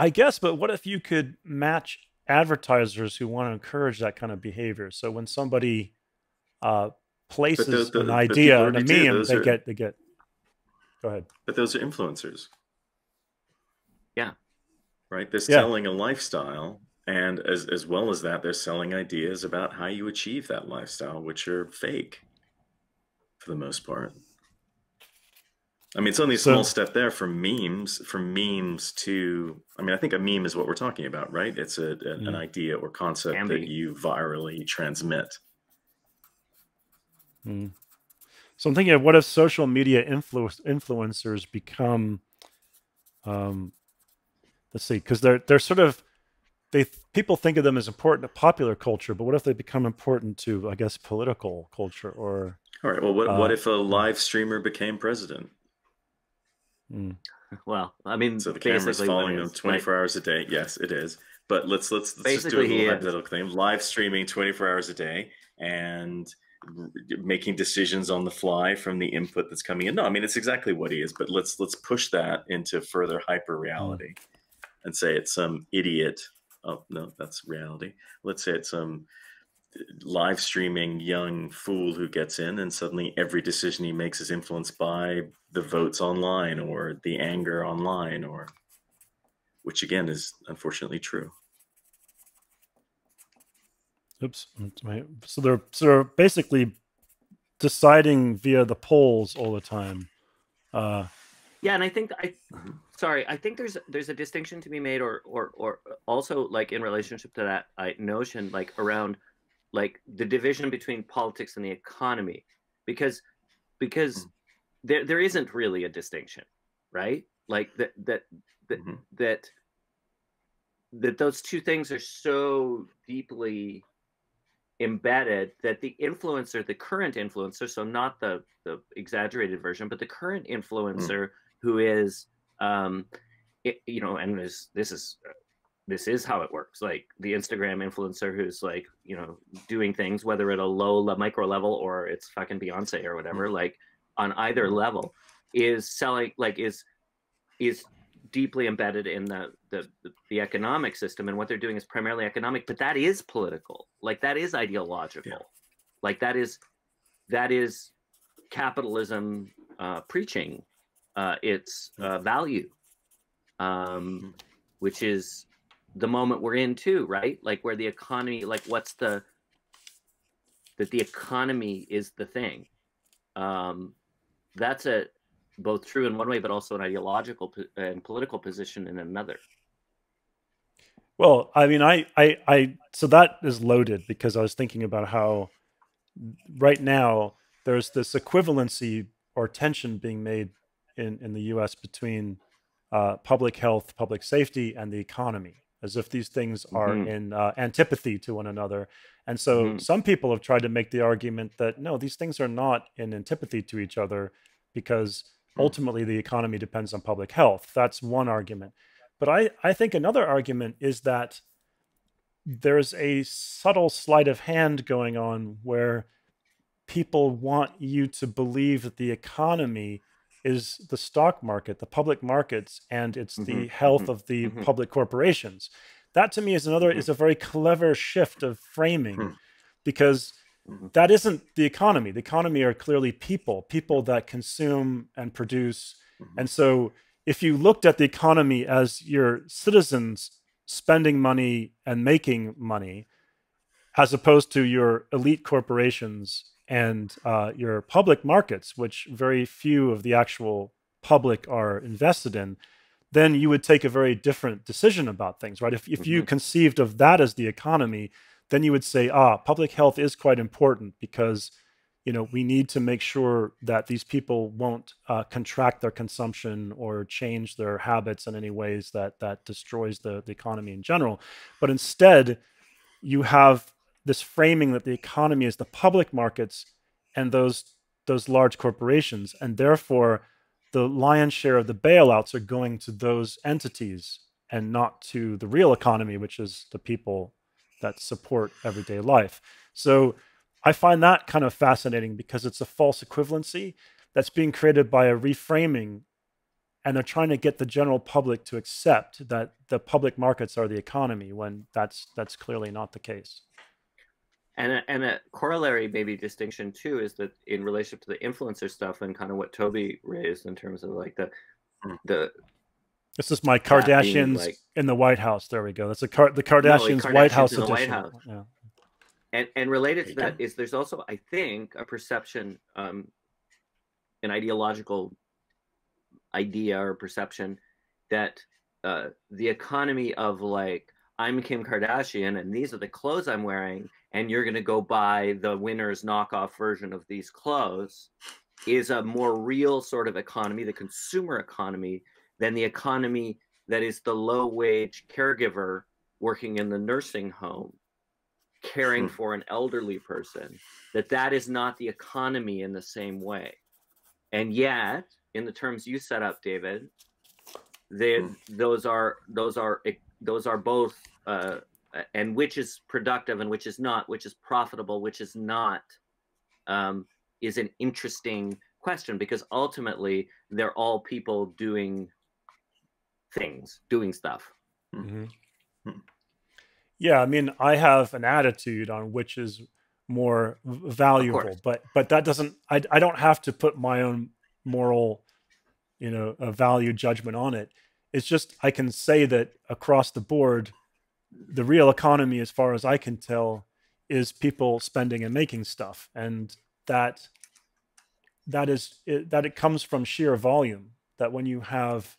I guess, but what if you could match advertisers who want to encourage that kind of behavior? So when somebody uh, places the, the, an idea in a meme, they are, get they get. Go ahead. But those are influencers. Yeah. Right? They're yeah. selling a lifestyle. And as, as well as that, they're selling ideas about how you achieve that lifestyle, which are fake for the most part. I mean, it's only a small so, step there from memes, from memes to, I mean, I think a meme is what we're talking about, right? It's a, a mm. an idea or concept that you virally transmit. Mm. So I'm thinking of what if social media influ- influencers become um, let's see, because they're they're sort of they people think of them as important to popular culture, but what if they become important to I guess political culture or all right. Well, what uh, what if a live streamer became president? Hmm. Well, I mean, so the camera's following them 24 right. hours a day. Yes, it is. But let's let's, let's just do a little hypothetical thing. Live streaming 24 hours a day and making decisions on the fly from the input that's coming in. No, I mean it's exactly what he is. But let's let's push that into further hyper reality. Mm and say it's some idiot. Oh no, that's reality. Let's say it's some live streaming young fool who gets in, and suddenly every decision he makes is influenced by the votes online or the anger online, or which again is unfortunately true. Oops. So they're so they're basically deciding via the polls all the time. Uh, yeah, and I think I sorry, I think there's there's a distinction to be made, or or or also like in relationship to that I, notion, like around like the division between politics and the economy, because because mm-hmm. there there isn't really a distinction, right? Like that that that mm-hmm. that that those two things are so deeply embedded that the influencer, the current influencer, so not the the exaggerated version, but the current mm. influencer. Mm who is um it, you know and this this is this is how it works like the instagram influencer who's like you know doing things whether at a low micro level or it's fucking beyonce or whatever mm-hmm. like on either mm-hmm. level is selling like is is deeply embedded in the, the the economic system and what they're doing is primarily economic but that is political like that is ideological yeah. like that is that is capitalism uh, preaching uh, its uh, value, um, hmm. which is the moment we're in too, right? Like where the economy, like what's the that the economy is the thing. Um, that's a both true in one way, but also an ideological and political position in another. Well, I mean, I, I, I, so that is loaded because I was thinking about how right now there's this equivalency or tension being made in, in the US between uh, public health, public safety, and the economy, as if these things are mm-hmm. in uh, antipathy to one another. And so mm-hmm. some people have tried to make the argument that no, these things are not in antipathy to each other because mm. ultimately the economy depends on public health. That's one argument. But I, I think another argument is that there's a subtle sleight of hand going on where people want you to believe that the economy is the stock market, the public markets, and it's mm-hmm. the health mm-hmm. of the mm-hmm. public corporations. that to me is another mm-hmm. is a very clever shift of framing mm-hmm. because mm-hmm. that isn't the economy. The economy are clearly people, people that consume and produce. Mm-hmm. And so if you looked at the economy as your citizens spending money and making money, as opposed to your elite corporations and uh, your public markets, which very few of the actual public are invested in, then you would take a very different decision about things, right? If, if you mm-hmm. conceived of that as the economy, then you would say, ah, public health is quite important because you know we need to make sure that these people won't uh, contract their consumption or change their habits in any ways that that destroys the, the economy in general. But instead, you have this framing that the economy is the public markets and those those large corporations, and therefore the lion's share of the bailouts are going to those entities and not to the real economy, which is the people that support everyday life. So I find that kind of fascinating because it's a false equivalency that's being created by a reframing. And they're trying to get the general public to accept that the public markets are the economy when that's that's clearly not the case. And a, and a corollary, maybe distinction too, is that in relationship to the influencer stuff and kind of what Toby raised in terms of like the hmm. the. This is my Kardashians like, in the White House. There we go. That's a car, the Kardashians, no, White House edition. White House. Yeah. And and related to that is there's also I think a perception, um, an ideological idea or perception that uh, the economy of like I'm Kim Kardashian and these are the clothes I'm wearing and you're going to go buy the winner's knockoff version of these clothes is a more real sort of economy, the consumer economy, than the economy that is the low wage caregiver working in the nursing home caring hmm. for an elderly person that that is not the economy in the same way and yet in the terms you set up david they, hmm. those are those are those are both uh, and which is productive and which is not, which is profitable, which is not, um, is an interesting question because ultimately they're all people doing things, doing stuff. Mm-hmm. Hmm. Yeah, I mean, I have an attitude on which is more valuable, but but that doesn't. I I don't have to put my own moral, you know, a value judgment on it. It's just I can say that across the board, the real economy, as far as I can tell, is people spending and making stuff, and that that is it, that it comes from sheer volume. That when you have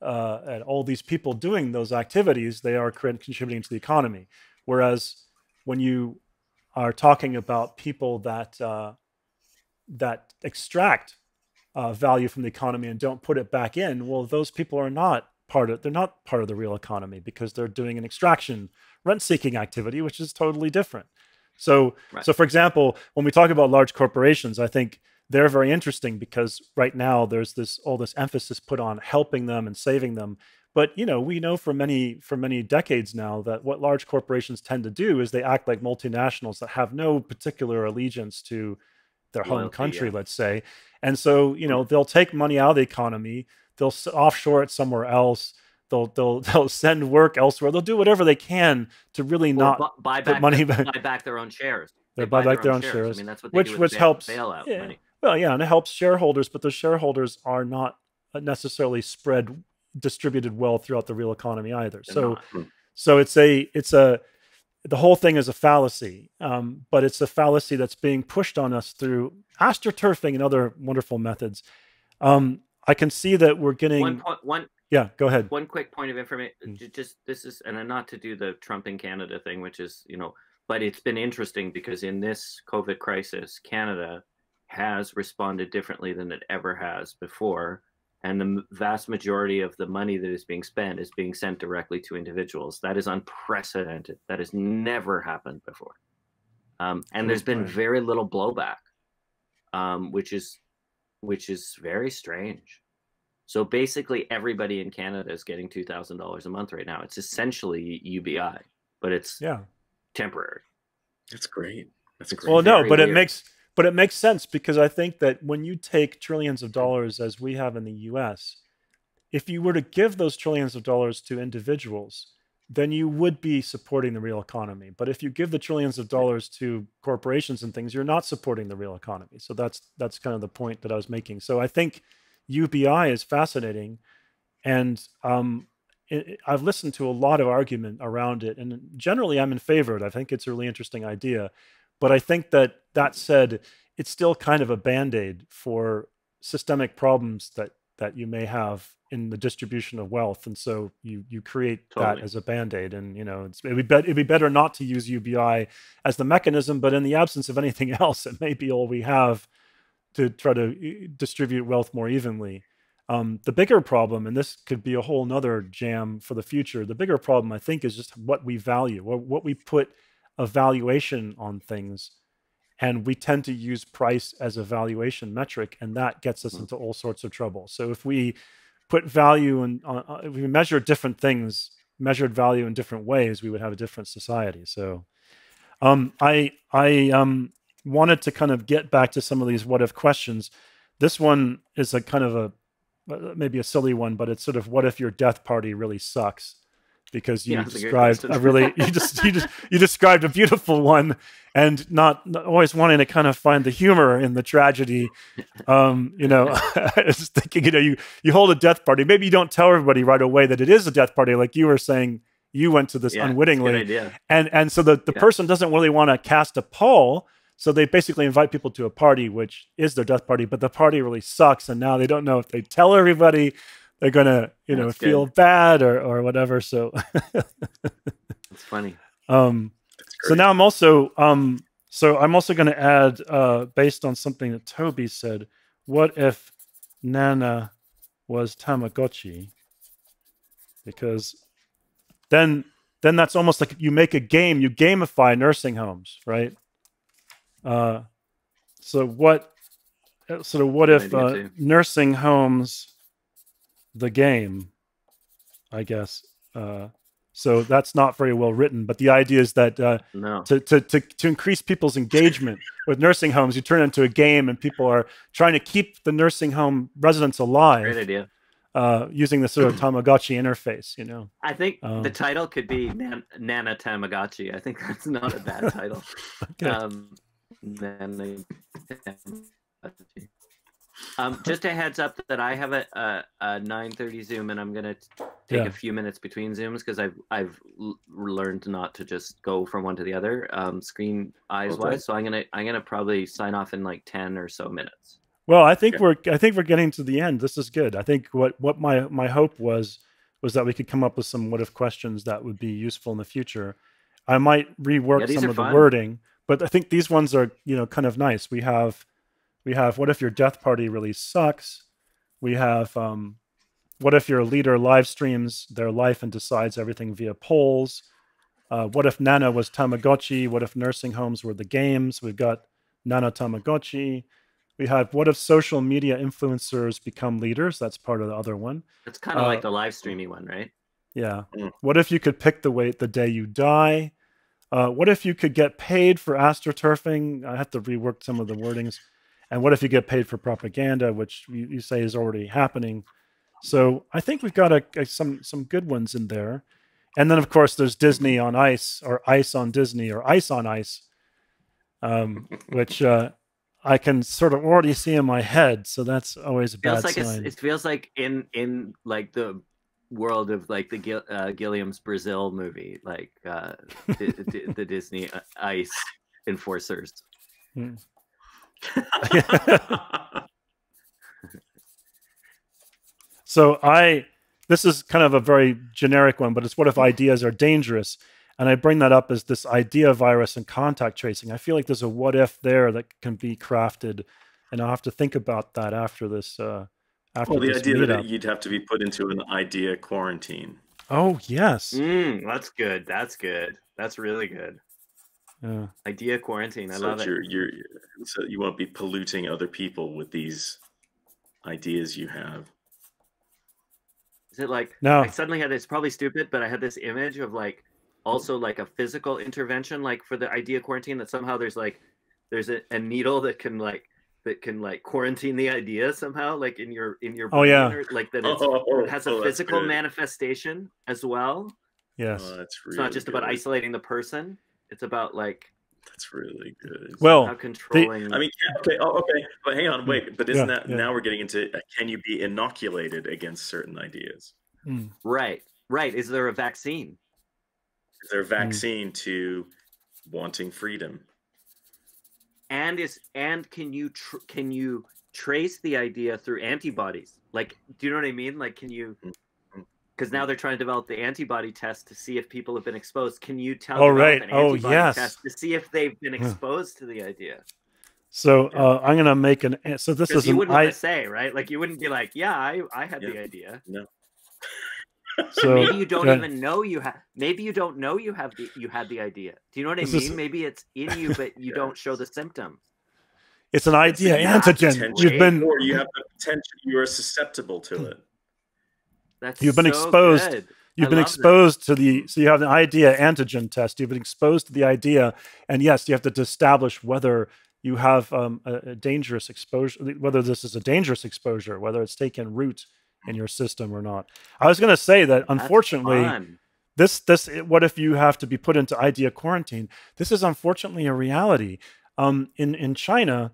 uh, and all these people doing those activities, they are contributing to the economy. Whereas when you are talking about people that uh, that extract uh, value from the economy and don't put it back in, well, those people are not part of they're not part of the real economy because they're doing an extraction rent seeking activity which is totally different so right. so for example when we talk about large corporations i think they're very interesting because right now there's this all this emphasis put on helping them and saving them but you know we know for many for many decades now that what large corporations tend to do is they act like multinationals that have no particular allegiance to their home country yeah. let's say and so you know they'll take money out of the economy they'll offshore it somewhere else. They'll they'll they'll send work elsewhere. They'll do whatever they can to really or not buy back money back. buy back their own shares. They, they buy, buy, back their own, shares. shares. I mean, that's what which which helps bailout yeah. money. Well, yeah, and it helps shareholders, but the shareholders are not necessarily spread distributed well throughout the real economy either. They're so not. so it's a it's a the whole thing is a fallacy, um, but it's a fallacy that's being pushed on us through astroturfing and other wonderful methods. Um, I can see that we're getting one point one. Yeah, go ahead. One quick point of information. Mm. Just this is, and not to do the Trump in Canada thing, which is you know, but it's been interesting because in this COVID crisis, Canada has responded differently than it ever has before. And the vast majority of the money that is being spent is being sent directly to individuals. That is unprecedented. That has never happened before. Um, and there's been very little blowback, um, which is which is very strange. So basically, everybody in Canada is getting two thousand dollars a month right now. It's essentially UBI, but it's yeah temporary. That's great. That's a great. Well, no, but weird. it makes but it makes sense because I think that when you take trillions of dollars as we have in the U.S., if you were to give those trillions of dollars to individuals, then you would be supporting the real economy. But if you give the trillions of dollars to corporations and things, you're not supporting the real economy. So that's that's kind of the point that I was making. So I think UBI is fascinating, and um, it, I've listened to a lot of argument around it, and generally I'm in favor of it. I think it's a really interesting idea, but I think that that said, it's still kind of a band aid for systemic problems that that you may have in the distribution of wealth, and so you you create totally. that as a band aid. And you know, it'd be, be it'd be better not to use UBI as the mechanism, but in the absence of anything else, it may be all we have to try to distribute wealth more evenly. Um, the bigger problem, and this could be a whole nother jam for the future. The bigger problem, I think, is just what we value, what, what we put a valuation on things and we tend to use price as a valuation metric and that gets us mm. into all sorts of trouble so if we put value and uh, uh, if we measure different things, measured value in different ways, we would have a different society. So, um, I I um, wanted to kind of get back to some of these what if questions. This one is a kind of a uh, maybe a silly one, but it's sort of what if your death party really sucks? Because you yeah, described a, a really you just you just you described a beautiful one and not, not, always wanting to kind of find the humor in the tragedy. Um you know i was thinking you know you you hold a death party. Maybe you don't tell everybody right away that it is a death party like you were saying you went to this yeah, unwittingly. and and so the the yeah. person doesn't really want to cast a poll so they basically invite people to a party which is their death party but the party really sucks and now they don't know if they tell everybody they're gonna you know feel bad or or whatever. So it's funny. Um, so now I'm also um, so I'm also going to add uh, based on something that Toby said. What if Nana was Tamagotchi? Because then then that's almost like you make a game. You gamify nursing homes, right? Uh, so what? Sort of what if uh, nursing homes the game, I guess. Uh, so that's not very well written. But the idea is that uh, no. to, to, to, to increase people's engagement with nursing homes, you turn it into a game and people are trying to keep the nursing home residents alive. Great idea. Uh, using the sort of Tamagotchi interface, you know. I think um, the title could be Nan- Nana Tamagotchi. I think that's not a bad title. okay. um, Nana Tamagotchi. Um, just a heads up that I have a, a, a 9:30 Zoom, and I'm gonna take yeah. a few minutes between Zooms because I've I've l- learned not to just go from one to the other, um, screen eyes okay. wise. So I'm gonna I'm gonna probably sign off in like 10 or so minutes. Well, I think okay. we're I think we're getting to the end. This is good. I think what what my my hope was was that we could come up with some what if questions that would be useful in the future. I might rework yeah, some of fun. the wording, but I think these ones are you know kind of nice. We have we have what if your death party really sucks? We have um, what if your leader live streams their life and decides everything via polls? Uh, what if Nana was Tamagotchi? What if nursing homes were the games? We've got Nana Tamagotchi. We have what if social media influencers become leaders? That's part of the other one. It's kind of uh, like the live streaming one, right? Yeah. Mm. What if you could pick the weight the day you die? Uh, what if you could get paid for astroturfing? I have to rework some of the wordings. And what if you get paid for propaganda, which you, you say is already happening? So I think we've got a, a, some some good ones in there. And then of course there's Disney on Ice or Ice on Disney or Ice on Ice, um, which uh, I can sort of already see in my head. So that's always a feels bad like sign. It feels like in in like the world of like the Gil, uh, Gilliam's Brazil movie, like uh, the, the, Disney uh, Ice enforcers. Hmm. so I this is kind of a very generic one, but it's what if ideas are dangerous? And I bring that up as this idea virus and contact tracing. I feel like there's a what if there that can be crafted, and I'll have to think about that after this. Uh, after well, the idea meetup. that you'd have to be put into an idea quarantine. Oh yes, mm, that's good. That's good. That's really good. Yeah. Idea quarantine. I so love you're, it. You're, so you won't be polluting other people with these ideas you have. Is it like no? I suddenly had it's probably stupid, but I had this image of like also like a physical intervention, like for the idea quarantine that somehow there's like there's a, a needle that can like that can like quarantine the idea somehow, like in your in your oh yeah, or, like that oh, oh, oh, it has a oh, physical manifestation as well Yes. Oh, that's It's really not just about isolating the person. It's about like That's really good. Well, how controlling. I mean, yeah, okay, oh, okay, but hang on, wait. But isn't Yeah, that yeah. now we're getting into uh, can you be inoculated against certain ideas? Mm. right, right. Is there a vaccine? Is there a vaccine to wanting freedom? And is and can you tr- can you trace the idea through antibodies? Like, do you know what I mean? Like, can you? Because now they're trying to develop the antibody test to see if people have been exposed. Can you tell? Oh, develop right. An Oh, yes. Test to see if they've been exposed to the idea. So uh, I'm gonna make an. So this is you wouldn't want I, to say, right? Like, you wouldn't be like, "Yeah, I, I had the Yeah. idea." so maybe you don't yeah. even know you have. Maybe you don't know you have the you had the idea. Do you know what I This mean? is- maybe it's in you, but you Yeah. don't show the symptoms. It's an idea you have antigen. You've been or you have the potential. You are susceptible to it. That's You've been so exposed. good. You've I been love that. exposed to the so you have an idea antigen test. You've been exposed to the idea, and yes, you have to establish whether you have um, a, a dangerous exposure, whether this is a dangerous exposure, whether it's taken root in your system or not. I was going to say that unfortunately, this this what if you have to be put into idea quarantine? This is unfortunately a reality. Um, in in China,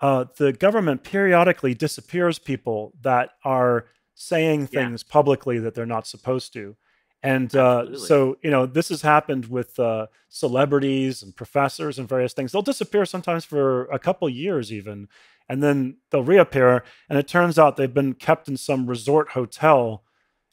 uh, the government periodically disappears people that are saying Yeah. things publicly that they're not supposed to. And uh, so, you know, this has happened with uh, celebrities and professors and various things. They'll disappear sometimes for a couple years, even, and then they'll reappear. And it turns out they've been kept in some resort hotel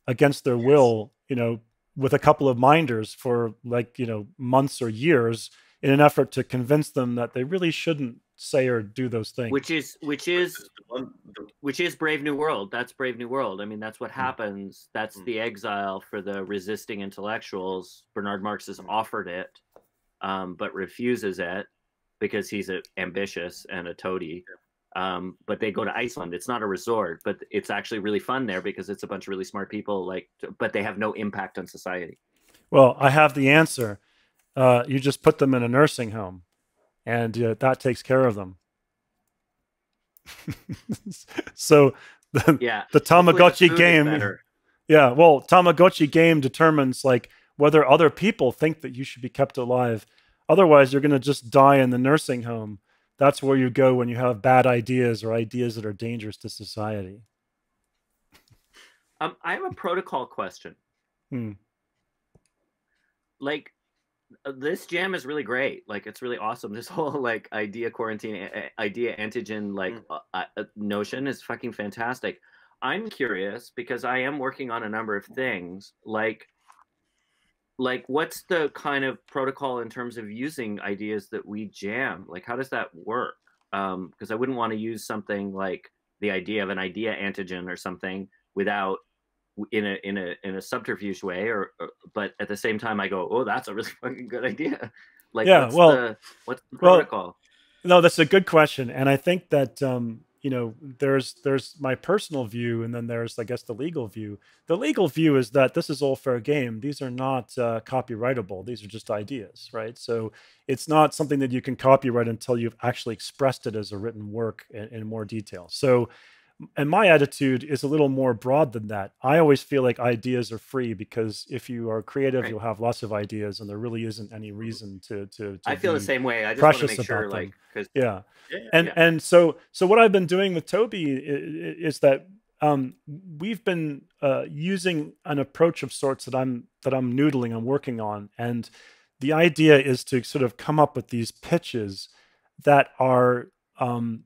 against their Yes. will, you know, with a couple of minders for like, you know, months or years in an effort to convince them that they really shouldn't say or do those things. which is which is The one- the- which is Brave New World. That's Brave New World. I mean, that's what happens. That's Mm. the exile for the resisting intellectuals. Bernard Marx has Mm. offered it, um, but refuses it because he's a, ambitious and a toady. Um, but they go to Iceland. It's not a resort, but it's actually really fun there because it's a bunch of really smart people. Like, but they have no impact on society. Well, I have the answer. Uh, you just put them in a nursing home, and uh, that takes care of them. so the, Yeah, the Hopefully the Tamagotchi game, yeah. Well, Tamagotchi game determines like whether other people think that you should be kept alive. Otherwise, you're going to just die in the nursing home. That's where you go when you have bad ideas or ideas that are dangerous to society. Um, I have a protocol question. Hmm. Like, this jam is really great. Like, it's really awesome. This whole like idea quarantine, idea antigen, like Mm. uh, uh, uh, notion is fucking fantastic. I'm curious because I am working on a number of things. Like, like what's the kind of protocol in terms of using ideas that we jam? Like, how does that work? Um, because I wouldn't want to use something like the idea of an idea antigen or something without in a in a in a subterfuge way or, or but at the same time i go oh that's a really fucking good idea like Yeah, what's well- the, what's the well, protocol No, that's a good question, and I think that um, you know there's there's my personal view, and then there's I guess the legal view. The legal view is that this is all fair game. These are not uh, copyrightable. These are just ideas, right? So it's not something that you can copyright until you've actually expressed it as a written work in, in more detail. So. And my attitude is a little more broad than that. I always feel like ideas are free because if you are creative, Right. you'll have lots of ideas, and there really isn't any reason to to. to i feel the same way i just want to make sure like because Yeah yeah, and Yeah. and so so what I've been doing with Toby i- i- is that um, we've been uh, using an approach of sorts that I'm that I'm noodling, I'm working on, and the idea is to sort of come up with these pitches that are um,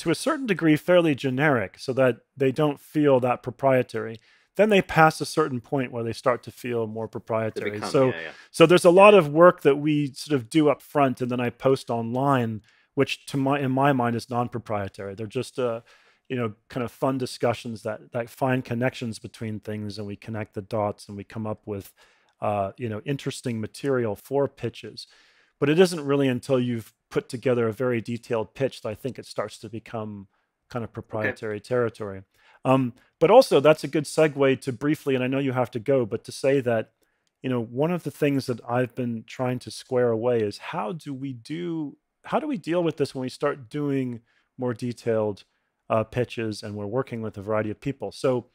to a certain degree fairly generic, so that they don't feel that proprietary. Then they pass a certain point where they start to feel more proprietary. become, so yeah, yeah. so there's a lot of work that we sort of do up front and then I post online, which to my in my mind is non-proprietary. They're just uh, you know, kind of fun discussions that that find connections between things and we connect the dots and we come up with uh, you know, interesting material for pitches. But it isn't really until you've put together a very detailed pitch that I think it starts to become kind of proprietary territory. Um, but also, that's a good segue to briefly, and I know you have to go, but to say that you know one of the things that i've been trying to square away is how do we do how do we deal with this when we start doing more detailed uh, pitches and we're working with a variety of people so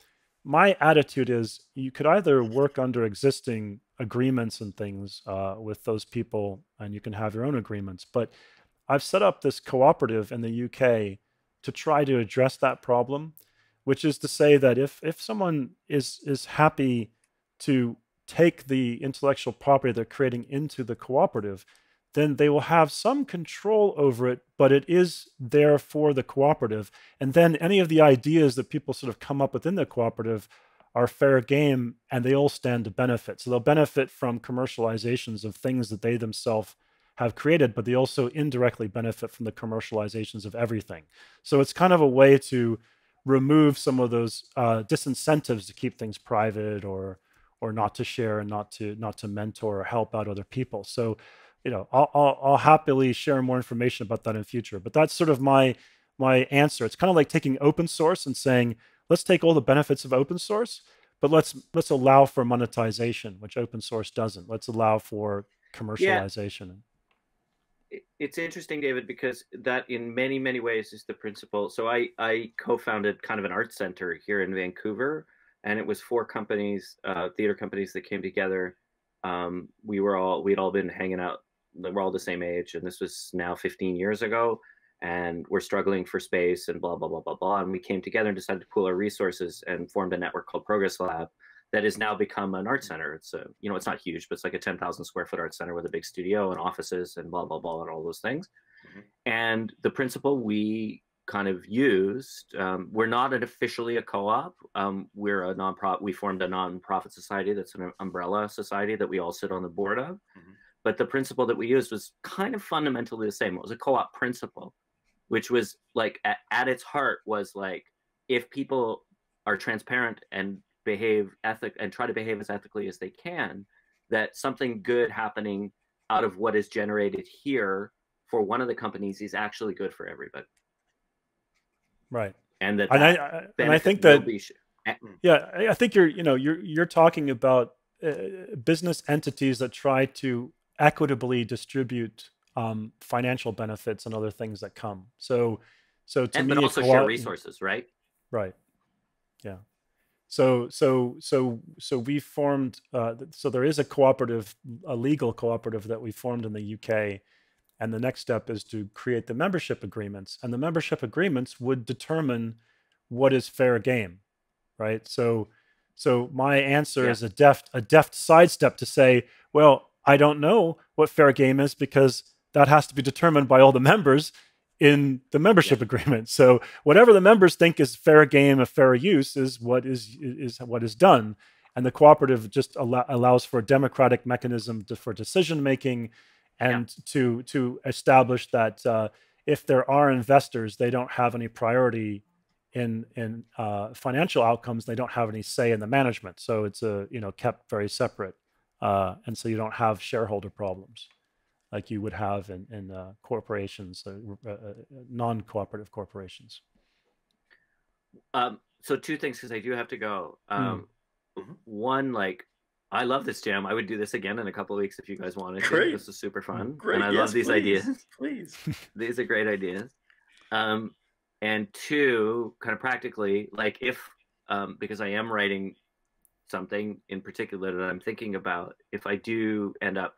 my attitude is you could either work under existing agreements and things uh, with those people, and you can have your own agreements. But I've set up this cooperative in the UK to try to address that problem, which is to say that if if someone is is happy to take the intellectual property they're creating into the cooperative, then they will have some control over it, but it is there for the cooperative. And then any of the ideas that people sort of come up within the cooperative are fair game and they all stand to benefit. So they'll benefit from commercializations of things that they themselves have created, but they also indirectly benefit from the commercializations of everything. So it's kind of a way to remove some of those uh, disincentives to keep things private or or not to share and not to not to mentor or help out other people. So you know, I'll, I'll, I'll happily share more information about that in future. But that's sort of my my answer. It's kind of like taking open source and saying, let's take all the benefits of open source, but let's let's allow for monetization, which open source doesn't. Let's allow for commercialization. Yeah. It's interesting, David, because that in many many ways is the principle. So I I co-founded kind of an art center here in Vancouver, and it was four companies, uh, theater companies that came together. Um, we were all we'd all been hanging out we're all the same age, and this was now 15 years ago, and we're struggling for space and blah blah blah blah blah. And we came together and decided to pool our resources and formed a network called Progress Lab that has now become an art center. It's a you know it's not huge, but it's like a 10,000 square foot art center with a big studio and offices and blah blah blah and all those things. Mm-hmm. And the principle we kind of used. Um, we're not an officially a co-op. Um, we're a non-profit. We formed a non-profit society that's an umbrella society that we all sit on the board of. Mm-hmm. But the principle that we used was kind of fundamentally the same. It was a co-op principle, which was like at, at its heart was like if people are transparent and behave ethic and try to behave as ethically as they can, that something good happening out of what is generated here for one of the companies is actually good for everybody. Right. And that, and, I, I, and I think that yeah, I think you're you know you're you're talking about uh, business entities that try to equitably distribute um, financial benefits and other things that come. So, so to and, me, but also share resources, right? Right. Yeah. So, so, so, so we formed. Uh, so there is a cooperative, a legal cooperative that we formed in the UK, and the next step is to create the membership agreements, and the membership agreements would determine what is fair game, right? So, so my answer yeah. is a deft, a deft sidestep to say, well, I don't know what fair game is because that has to be determined by all the members in the membership yeah. agreement. So whatever the members think is fair game, a fair use, is what is is what is done. And the cooperative just al- allows for a democratic mechanism to, for decision making, and yeah. to to establish that uh, if there are investors, they don't have any priority in in uh, financial outcomes. They don't have any say in the management. So it's a you know kept very separate uh, and so you don't have shareholder problems like you would have in, in uh, corporations, uh, uh, uh non-cooperative corporations. Um, so two things, because I do have to go. Um, mm. One, like, I love this jam. I would do this again in a couple of weeks if you guys wanted to. Great. This is super fun. Great. And I yes, love these please. ideas. Please. these are great ideas. Um, and two, kind of practically, like if, um, because I am writing something in particular that I'm thinking about, if I do end up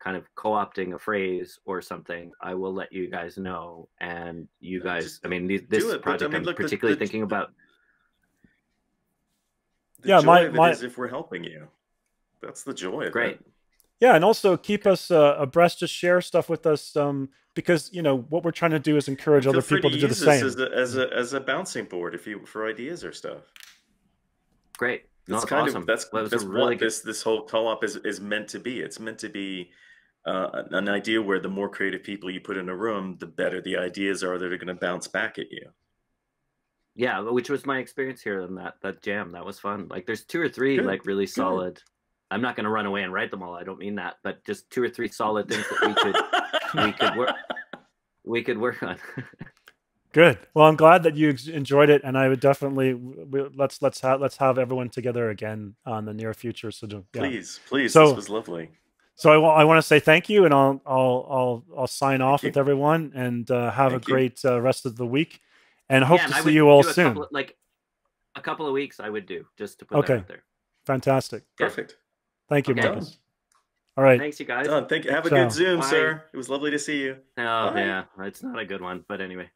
kind of co-opting a phrase or something, I will let you guys know. And you guys, I mean, this it, project I am particularly the, the, thinking about. yeah, my, my... is if we're helping you. That's the joy. Great. It. Yeah, and also keep us uh, abreast. Just share stuff with us, um, because you know what we're trying to do is encourage Feel other people to, to do the same. As a, as a as a bouncing board, if you for ideas or stuff. Great. That's kind awesome. of that's that's really what this this whole co-op is is meant to be. It's meant to be uh, an idea where the more creative people you put in a room, the better the ideas are that are going to bounce back at you. Yeah, which was my experience here in that that jam. That was fun. Like, there's two or three Good. like really solid. I'm not going to run away and write them all. I don't mean that, but just two or three solid things that we could we could work we could work on. Good. Well, I'm glad that you enjoyed it, and I would definitely let's let's have let's have everyone together again on the near future. So yeah. please, please, so, this was lovely. So I, I want to say thank you, and I'll I'll I'll, I'll sign off with everyone, and uh, have thank a great uh, rest of the week, and hope yeah, to see you all soon. Of, like, a couple of weeks, I would do just to put okay. that out there. Fantastic. Perfect. Thank you, okay. Marcus. All right. Thanks, you guys. Done. Thank you. Have a Ciao. good Zoom, Bye. sir. It was lovely to see you. Oh, Bye. yeah. It's not a good one, but anyway.